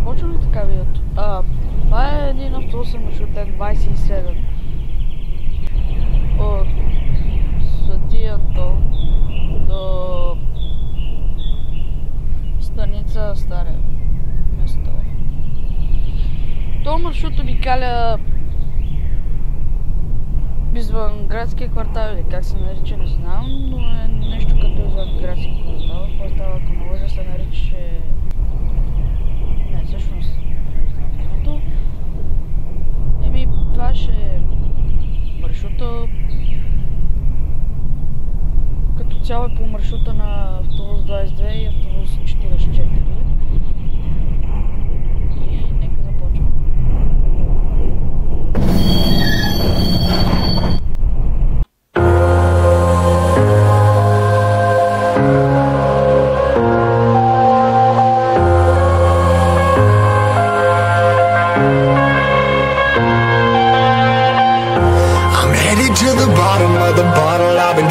Започва ли така видеото? А, това е един автобусен маршрут N27 от Свети Антон до станица Старе место. То маршрут обикаля извън градския квартал или как се нарича, не знам, но е нещо като извън градския квартал. Квартал, ако не лъжа, се нарича... Не, всъщност не знам името. Еми, това ще е маршрута. Цяло е по маршрута на автобус 22 и автобус 44. И нека започваме. To the bottom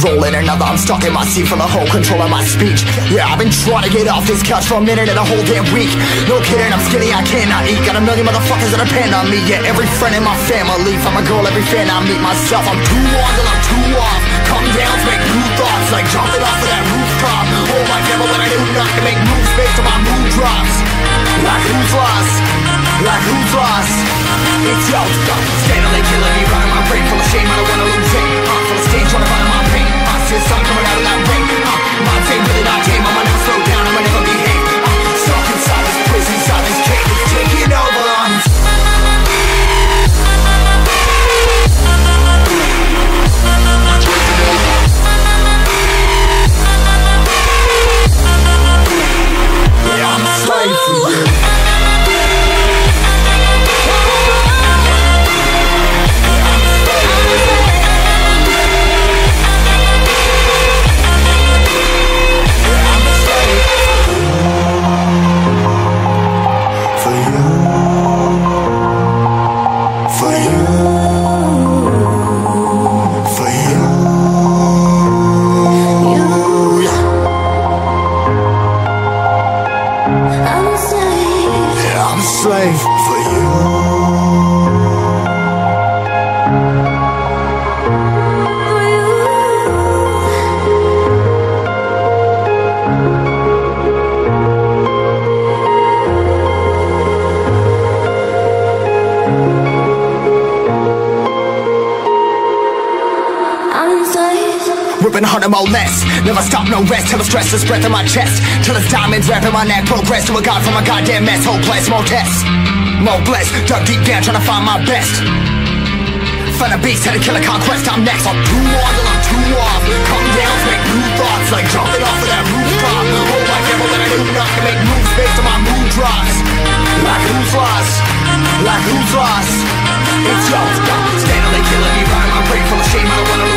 Rolling another, I'm stuck in my seat from the whole control of my speech. Yeah, I've been trying to get off this couch for a minute and a whole damn week. No kidding, I'm skinny, I cannot eat. Got a million motherfuckers that depend on me. Yeah, every friend in my family, from a girl, every fan I meet myself. I'm too on till I'm too off. Come down to make new thoughts, like jumping off of that rooftop. Oh my devil, when I do not to make moves based on my mood drops. Like who's lost? Like who's lost? It's yo, stop. Slave 700 or less Never stop, no rest Till the stress is breath in my chest. Till it's diamonds wrapping my neck Progress to a god from a goddamn mess. Hopeless, more tests More blessed. Dug deep down trying to find my best. Find a beast, had a killer conquest I'm next. I'm too on till I'm too off Come down, make new thoughts Like jumping off of that rooftop Hold my devil that I do not Can make moves based on my mood drops. Like who's lost? Like who's lost? It's yours Steadily killing me, rhyme I'm full of shame I don't wanna